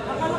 바깥